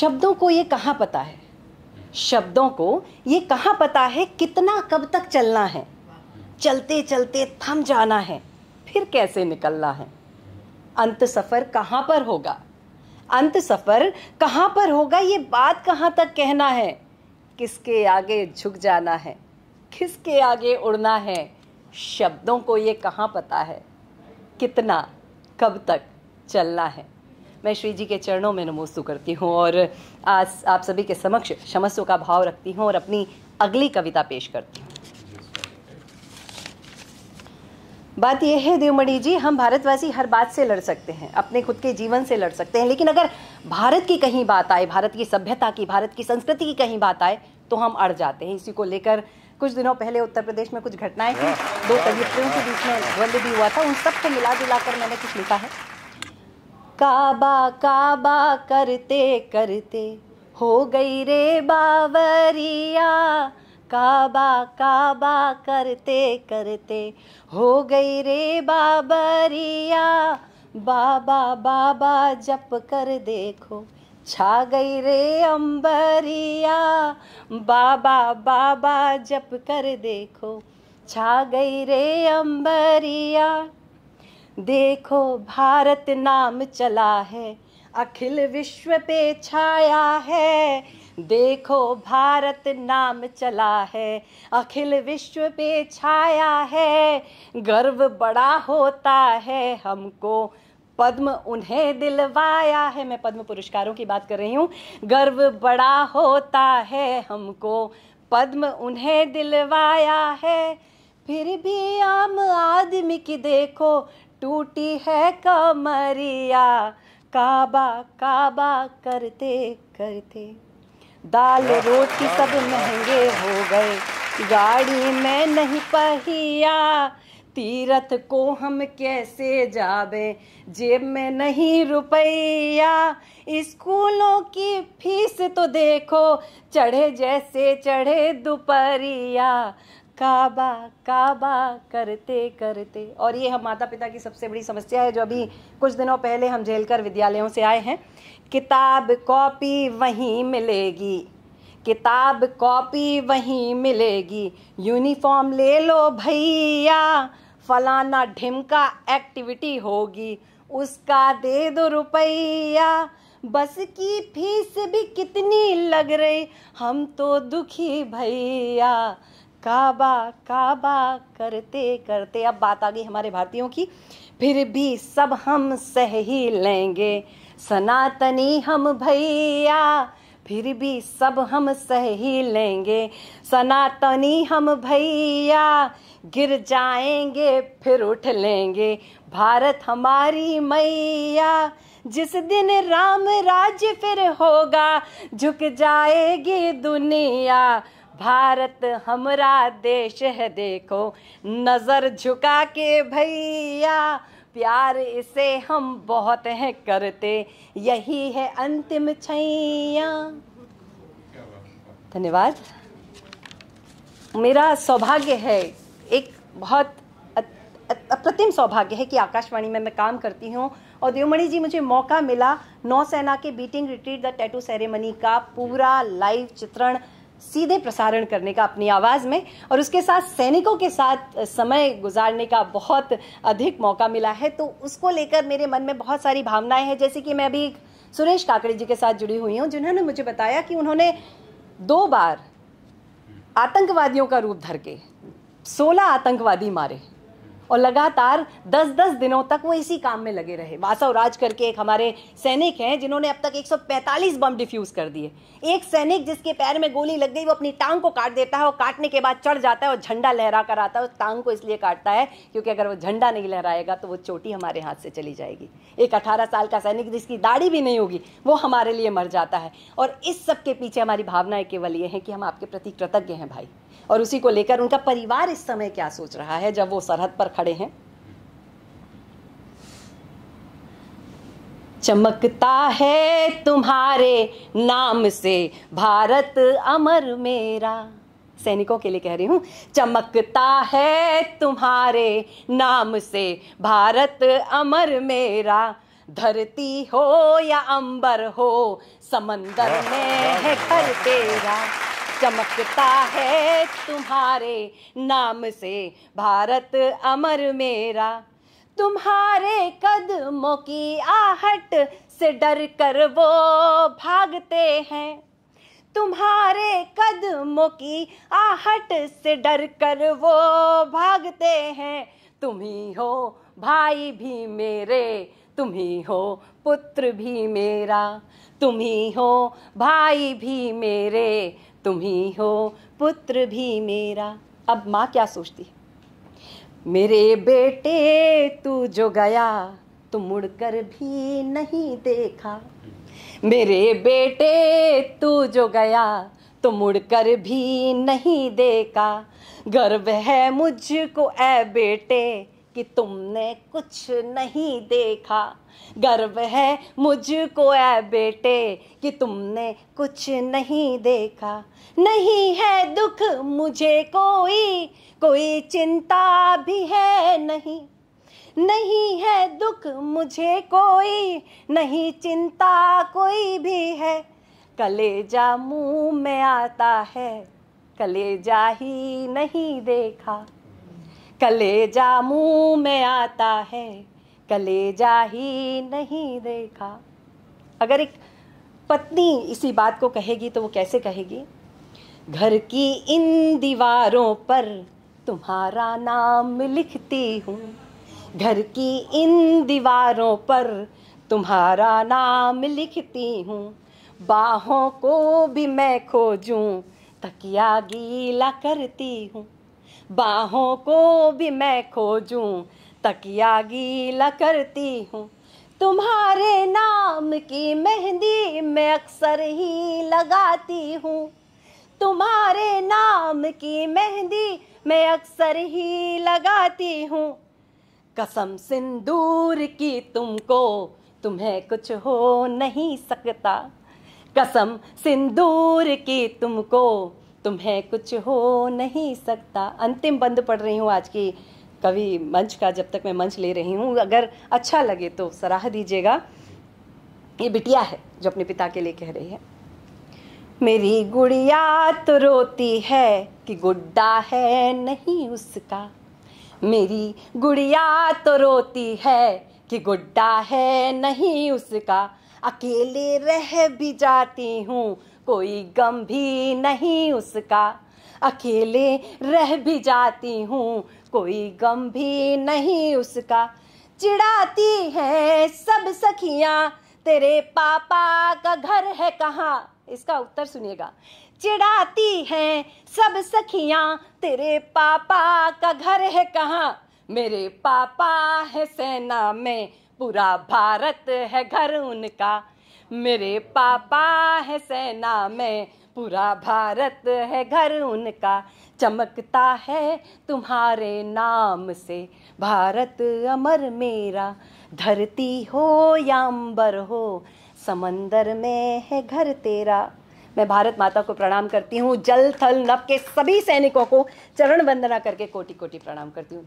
शब्दों को ये कहाँ पता है? शब्दों को ये कहाँ पता है कितना कब तक चलना है? चलते चलते थम जाना है, फिर कैसे निकलना है? अंत सफ़र कहाँ पर होगा? अंत सफ़र कहाँ पर होगा? ये बात कहाँ तक कहना है? किसके आगे झुक जाना है? किसके आगे उड़ना है? शब्दों को ये कहाँ पता है? कितना कब तक चलना है? मैं श्री जी के चरणों में नमोस्तु करती हूँ और आज आप सभी के समक्ष क्षमस्व का भाव रखती हूँ और अपनी अगली कविता पेश करती हूँ। बात यह है देवमणि जी हम भारतवासी हर बात से लड़ सकते हैं अपने खुद के जीवन से लड़ सकते हैं लेकिन अगर भारत की कहीं बात आए भारत की सभ्यता की भारत की संस्कृति की कहीं बात आए तो हम अड़ जाते हैं। इसी को लेकर कुछ दिनों पहले उत्तर प्रदेश में कुछ घटनाएँ थी दो कवियत्रियों के बीच में द्वंद्व भी हुआ था उन सबको मिला जुला कर मैंने कुछ लिखा है। काबा काबा करते करते हो गई रे बावरिया। काबा काबा करते करते हो गई रे बाबरिया बाबा बाबा जप कर देखो, छा गई रे अंबरिया। बाबा बाबा जप कर देखो, छा गई रे अंबरिया। देखो भारत नाम चला है, अखिल विश्व पे छाया है। देखो भारत नाम चला है, अखिल विश्व पे छाया है। गर्व बड़ा होता है हमको, पद्म उन्हें दिलवाया है। मैं पद्म पुरस्कारों की बात कर रही हूँ। गर्व बड़ा होता है हमको, पद्म उन्हें दिलवाया है। फिर भी आम आदमी की देखो टूटी है कमरिया काबा काबा करते करते। दाल रोटी सब महँगे हो गए गाड़ी में नहीं पहिया। तीरथ को हम कैसे जावे जेब में नहीं रुपया। स्कूलों की फ़ीस तो देखो चढ़े जैसे चढ़े दोपहरिया काबा काबा करते करते। और ये हम माता पिता की सबसे बड़ी समस्या है, जो अभी कुछ दिनों पहले हम झेल कर विद्यालयों से आए हैं। किताब कॉपी वहीं मिलेगी। किताब कॉपी वहीं मिलेगी। यूनिफॉर्म ले लो भैया, फलाना ढिमका एक्टिविटी होगी। उसका दे दो रुपया। बस की फ़ीस भी कितनी लग रही? हम तो दुखी भैया। काबा काबा करते करते। अब बात आ गई हमारे भारतीयों की। फिर भी सब हम सह ही लेंगे। सनातनी हम भैया, फिर भी सब हम सह ही लेंगे। सनातनी हम भैया, गिर जाएँगे, फिर उठ लेंगे। भारत हमारी मैया, जिस दिन राम राज्य फिर होगा, झुक जाएगी दुनिया। भारत हमारा देश है, देखो। नज़र झुका के भैया, प्यार इसे हम बहुत है करते। यही है अंतिम छैया। धन्यवाद। मेरा सौभाग्य है, एक बहुत अप्रतिम सौभाग्य है कि आकाशवाणी में मैं काम करती हूँ। और देवमणि जी, मुझे मौका मिला नौसेना के beating retreat the tattoo ceremony का पूरा लाइव चित्रण सीधे प्रसारण करने का अपनी आवाज़ में और उसके साथ सैनिकों के साथ समय गुजारने का बहुत अधिक मौका मिला है। तो उसको लेकर मेरे मन में बहुत सारी भावनाएँ हैं। जैसे कि मैं अभी सुरेश काकड़े जी के साथ जुड़ी हुई हूँ, जिन्होंने मुझे बताया कि उन्होंने दो बार आतंकवादियों का रूप धर के सोलह आतंकवादी मारे। और लगातार 10-10 दिनों तक वो इसी काम में लगे रहे। वासव राज करके एक हमारे सैनिक हैं, जिन्होंने अब तक 145 बम डिफ्यूज कर दिए। एक सैनिक जिसके पैर में गोली लग गई, वो अपनी टांग को काट देता है और काटने के बाद चढ़ जाता है और झंडा लहरा कर आता है। उस टांग को इसलिए काटता है क्योंकि अगर वो झंडा नहीं लहराएगा तो वो चोटी हमारे हाथ से चली जाएगी। एक अठारह साल का सैनिक जिसकी दाढ़ी भी नहीं होगी, वो हमारे लिए मर जाता है। और इस सब के पीछे हमारी भावनाएँ केवल ये हैं कि हम आपके प्रति कृतज्ञ हैं, भाई। और उसी को लेकर उनका परिवार इस समय क्या सोच रहा है जब वो सरहद पर खड़े हैं? चमकता है तुम्हारे नाम से भारत अमर मेरा। सैनिकों के लिए कह रही हूँ चमकता है तुम्हारे नाम से भारत अमर मेरा। धरती हो या अंबर हो समंदर में है घर तेरा। चमकता है तुम्हारे नाम से, भारत अमर मेरा। तुम्हारे कदमों की आहट से डर कर वो भागते हैं। तुम्हारे कदमों की आहट से डर कर वो भागते हैं। तुम ही हो भाई भी मेरे, तुम ही हो पुत्र भी मेरा। तुम ही हो भाई भी मेरे तुम ही हो, पुत्र भी मेरा। अब माँ क्या सोचती मेरे बेटे, तू जो गया, तू मुड़कर भी नहीं देखा। मेरे बेटे, तू जो गया तो मुड़कर भी नहीं देखा। गर्व है मुझको ए बेटे कि तुमने कुछ नहीं देखा। गर्व है मुझको ए बेटे कि तुमने कुछ नहीं देखा। नहीं है दुख मुझे कोई कोई चिंता भी है नहीं। नहीं है दुख मुझे कोई, नहीं चिंता कोई भी है। कलेजा मुँह में आता है, कलेजा ही नहीं देखा। कलेजा मुँह में आता है, कलेजा ही नहीं देखा। अगर एक पत्नी इसी बात को कहेगी तो वो कैसे कहेगी? घर की इन दीवारों पर तुम्हारा नाम लिखती हूँ। घर की इन दीवारों पर तुम्हारा नाम लिखती हूँ। बाहों को भी मैं खोजूं, तकिया गीला करती हूँ। बाहों को भी मैं खोजूं, तकिया गीला करती हूँ। तुम्हारे नाम की मेहंदी मैं अक्सर ही लगाती हूँ। तुम्हारे नाम की मेहंदी मैं अक्सर ही लगाती हूँ। कसम सिंदूर की तुमको, तुम्हें कुछ हो नहीं सकता। कसम सिंदूर की तुमको तुम्हें कुछ हो नहीं सकता। अंतिम बंद पढ़ रही हूँ आज की कवि मंच का, जब तक मैं मंच ले रही हूँ। अगर अच्छा लगे तो सराह दीजिएगा। ये बिटिया है, जो अपने पिता के लिए कह रही है। मेरी गुड़िया तो रोती है कि गुड्डा है नहीं उसका। मेरी गुड़िया तो रोती है कि गुड्डा है नहीं उसका। अकेले रह भी जाती हूँ कोई गम भी नहीं उसका। अकेले रह भी जाती हूँ, कोई गम भी नहीं उसका। चिढ़ाती है सब सखियाँ, तेरे पापा का घर है कहाँ? इसका उत्तर सुनिएगा। चिढ़ाती हैं सब सखियाँ, तेरे पापा का घर है कहाँ? मेरे पापा है सेना में, पूरा भारत है घर उनका। मेरे पापा है सेना में, पूरा भारत है घर उनका। चमकता है तुम्हारे नाम से, भारत अमर मेरा। धरती हो या अंबर हो, समंदर में है घर तेरा। मैं भारत माता को प्रणाम करती हूँ, जल थल नभ के सभी सैनिकों को चरण वंदना करके कोटि कोटि प्रणाम करती हूँ।